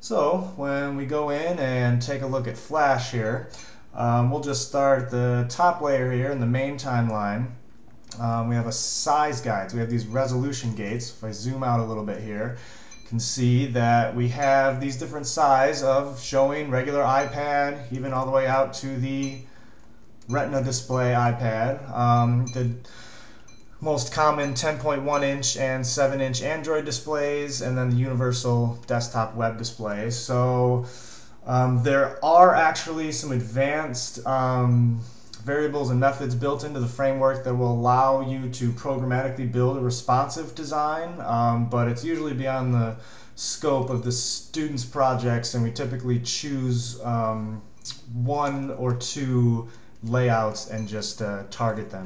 So when we go in and take a look at Flash here, um, we'll just start the top layer here in the main timeline. Um, we have a size guide. So we have these resolution gates. If I zoom out a little bit here, you can see that we have these different size of showing regular iPad, even all the way out to the Retina display iPad. Um, the most common 10.1 inch and 7 inch Android displays, and then the universal desktop web displays. So um, there are actually some advanced um, variables and methods built into the framework that will allow you to programmatically build a responsive design, um, but it's usually beyond the scope of the students' projects, and we typically choose um, one or two layouts and just uh, target them.